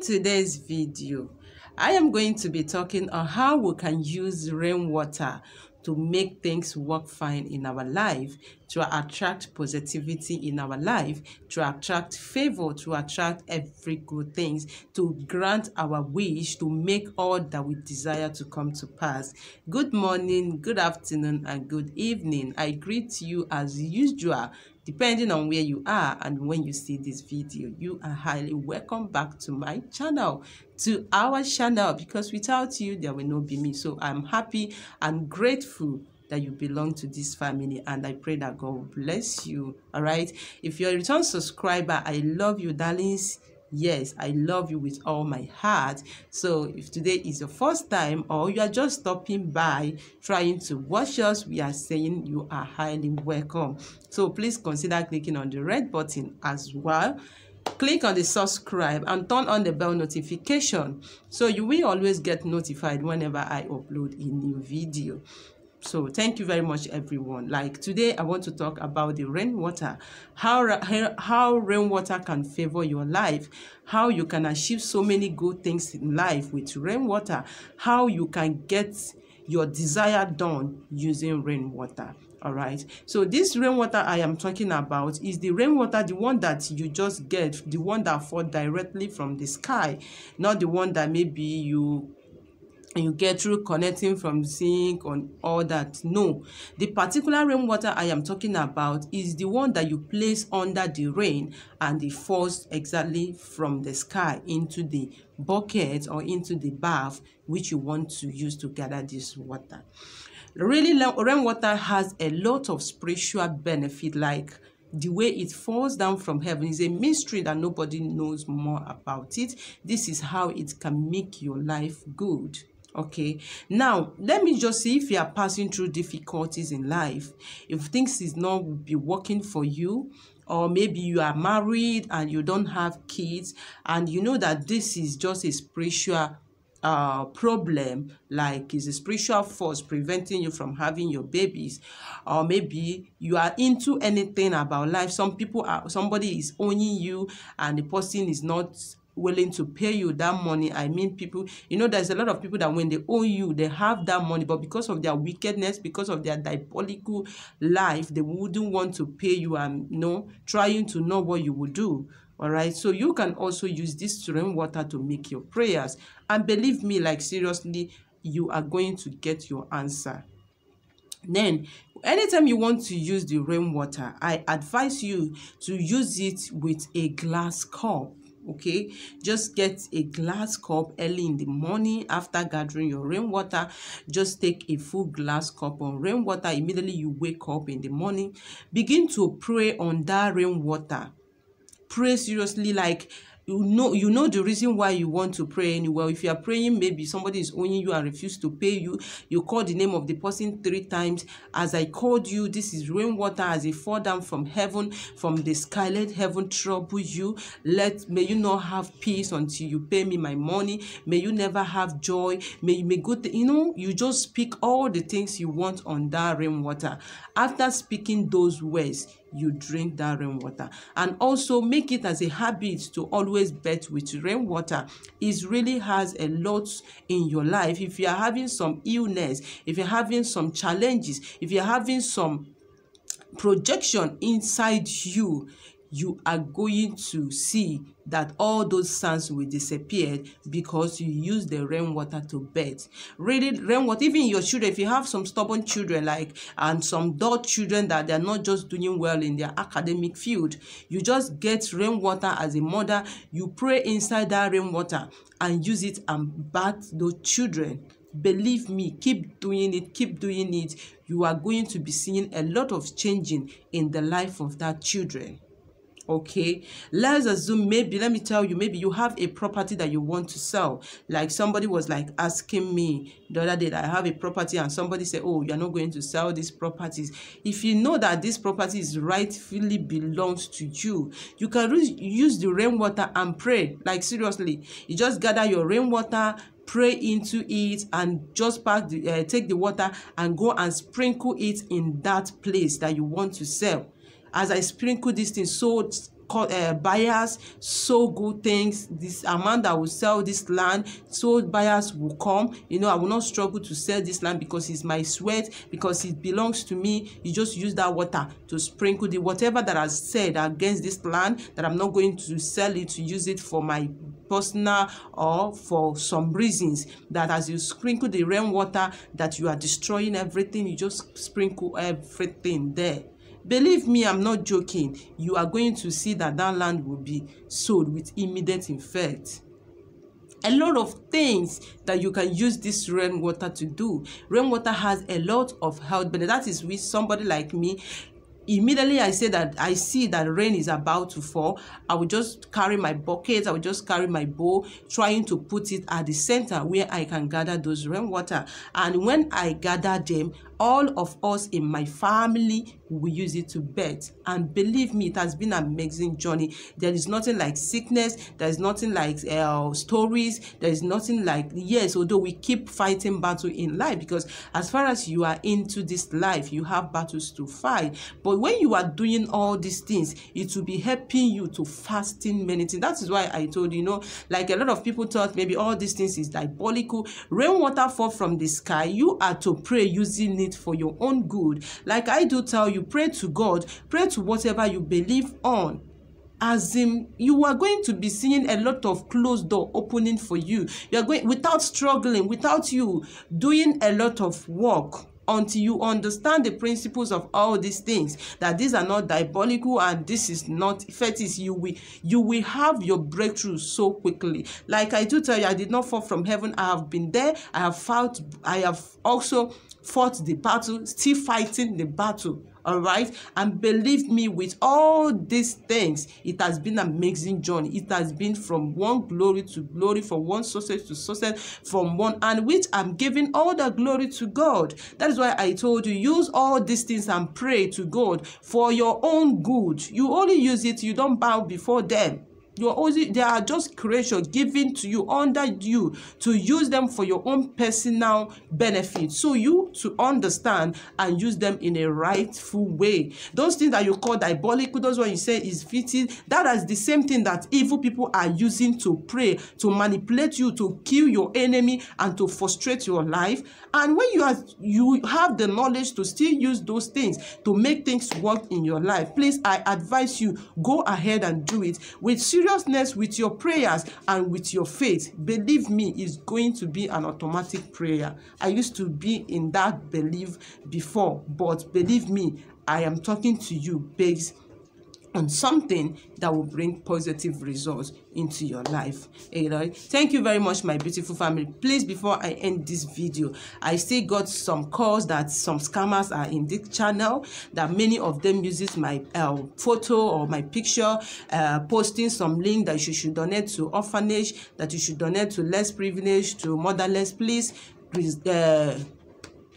In today's video, I am going to be talking on how we can use rainwater to make things work fine in our life, to attract positivity in our life, to attract favor, to attract every good things, to grant our wish, to make all that we desire to come to pass. Good morning, good afternoon, and good evening. I greet you as usual depending on where you are and when you see this video you are highly welcome back to my channel to our channel because without you there will not be me. So i'm happy and grateful that you belong to this family and i pray that god bless you. All right? If you're a return subscriber i love you darlings Yes, I love you with all my heart. So if today is your first time or you are just stopping by trying to watch us, we are saying you are highly welcome. So please consider clicking on the red button as well. Click on the subscribe and turn on the bell notification so you will always get notified whenever I upload a new video so thank you very much everyone. Like today i want to talk about the rainwater. How how rainwater can favor your life. How you can achieve so many good things in life with rainwater. How you can get your desire done using rainwater. All right? So this rainwater i am talking about is the rainwater the one that you just get the one that fall directly from the sky. Not the one that maybe you you get through connecting from zinc on all that. No the particular rainwater i am talking about is the one that you place under the rain and it falls exactly from the sky into the bucket or into the bath which you want to use to gather this water. Really rainwater has a lot of spiritual benefit like the way it falls down from heaven is a mystery that nobody knows more about it. This is how it can make your life good okay. Now let me just see if you are passing through difficulties in life. If things is not be working for you or maybe you are married and you don't have kids and you know that this is just a spiritual uh problem like is a spiritual force preventing you from having your babies or maybe you are into anything about life. Some people are somebody is owning you and the person is not willing to pay you that money i mean people you know there's a lot of people that when they owe you they have that money but because of their wickedness because of their diabolical life they wouldn't want to pay you and you know trying to know what you will do. All right? So you can also use this rainwater to make your prayers. And believe me like seriously you are going to get your answer. Then anytime you want to use the rainwater i advise you to use it with a glass cup okay? Just get a glass cup early in the morning after gathering your rainwater. Just take a full glass cup of rainwater immediately you wake up in the morning. Begin to pray on that rainwater. Pray seriously like you know you know the reason why you want to pray anyway. If you are praying maybe somebody is owing you and refuse to pay you you call the name of the person three times. As i called you this is rainwater as it fall down from heaven from the sky. Let heaven trouble you. Let may you not have peace until you pay me my money. May you never have joy. May you may good you know you just speak all the things you want on that rainwater. After speaking those words you drink that rainwater. And also make it as a habit to always bet with rainwater. It really has a lot in your life. If you are having some illness if you're having some challenges if you're having some projection inside you you are going to see that all those sons will disappear because you use the rainwater to bathe. Really, rainwater, even your children, if you have some stubborn children like and some dull children that they're not just doing well in their academic field, you just get rainwater as a mother, you pray inside that rainwater and use it and bath those children. Believe me keep doing it keep doing it. You are going to be seeing a lot of changing in the life of that children okay? Let's assume maybe let me tell you maybe you have a property that you want to sell. Like somebody was like asking me the other day that i have a property and somebody said oh you're not going to sell these properties. If you know that this property is rightfully belongs to you you can use the rainwater and pray. Like seriously you just gather your rainwater pray into it and just pack the uh, take the water and go and sprinkle it in that place that you want to sell as I sprinkle this thing, so uh, buyers so good things this amount that will sell this land so buyers will come. You know i will not struggle to sell this land because it's my sweat because it belongs to me. You just use that water to sprinkle the whatever that has said against this land that i'm not going to sell it to use it for my personal or for some reasons. That as you sprinkle the rainwater that you are destroying everything you just sprinkle everything there believe me i'm not joking. You are going to see that that land will be sold with immediate effect. A lot of things that you can use this rainwater to do. Rainwater has a lot of health benefits. That is with somebody like me. Immediately i say that i see that rain is about to fall i will just carry my bucket i will just carry my bowl trying to put it at the center where i can gather those rainwater. And when i gather them all of us in my family will use it to bet. And believe me it has been an amazing journey. There is nothing like sickness there is nothing like uh, stories there is nothing like yes although we keep fighting battle in life because as far as you are into this life you have battles to fight. But when you are doing all these things it will be helping you to fasting many things. That is why i told you, know like a lot of people thought maybe all these things is diabolical. Rainwater fall from the sky. You are to pray using it for your own good. Like I do tell you, pray to God, pray to whatever you believe on. As in you are going to be seeing a lot of closed door opening for you. You are going without struggling without you doing a lot of work until you understand the principles of all these things that these are not diabolical and this is not fetish you will you will have your breakthrough so quickly. Like i do tell you i did not fall from heaven. I have been there. I have fought i have also fought the battle, still fighting the battle. All right, and believe me, with all these things, it has been an amazing journey. It has been from one glory to glory, from one success to success, from one and which I'm giving all the glory to God. That is why I told you use all these things and pray to God for your own good. You only use it, you don't bow before them you're also they are just creation given to you under you to use them for your own personal benefit. So you to understand and use them in a rightful way. Those things that you call diabolical those what you say is fitting that is the same thing that evil people are using to pray to manipulate you to kill your enemy and to frustrate your life. And when you are you have the knowledge to still use those things to make things work in your life please i advise you go ahead and do it. With seriousness with your prayers and with your faith believe me is going to be an automatic prayer. I used to be in that belief before but believe me i am talking to you based on something that will bring positive results into your life. You know thank you very much my beautiful family. Please before i end this video i still got some calls that some scammers are in this channel that many of them uses my uh, photo or my picture uh, posting some link that you should donate to orphanage that you should donate to less privileged to motherless. Please uh,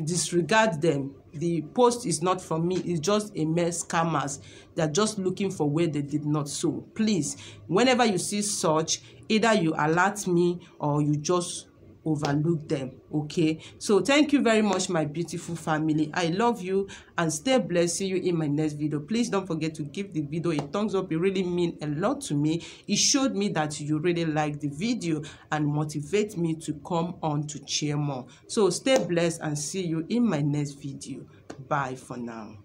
disregard them. The post is not from me. It's just a mess scammers. They're just looking for where they did not. Sow please whenever you see such either you alert me or you just overlook them okay? So thank you very much my beautiful family. I love you and stay blessed see you in my next video. Please don't forget to give the video a thumbs up. It really mean a lot to me. It showed me that you really like the video and motivate me to come on to cheer more. So stay blessed and see you in my next video. Bye for now